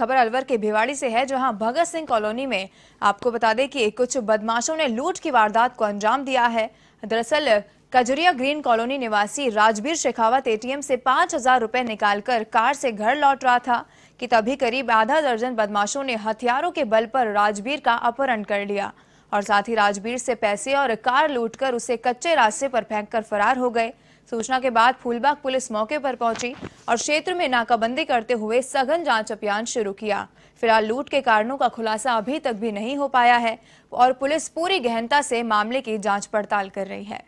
खबर अलवर के भिवाड़ी से है, जहाँ भगत सिंह कॉलोनी में आपको बता दें कि कुछ बदमाशों ने लूट की वारदात को अंजाम दिया है। दरअसल, कजरिया ग्रीन कॉलोनी निवासी राजबीर शेखावत एटीएम से पाँच हज़ार रुपए निकालकर कार से घर लौट रहा था कि तभी करीब आधा दर्जन बदमाशों ने हथियारों के बल पर राजबीर का अपहरण कर लिया। और साथ ही राजबीर से पैसे और कार लूटकर उसे कच्चे रास्ते पर फेंक कर फरार हो गए। सूचना के बाद फूलबाग पुलिस मौके पर पहुँची और क्षेत्र में नाकाबंदी करते हुए सघन जाँच अभियान शुरू किया। फ़िलहाल लूट के कारणों का खुलासा अभी तक भी नहीं हो पाया है और पुलिस पूरी गहनता से मामले की जाँच पड़ताल कर रही है।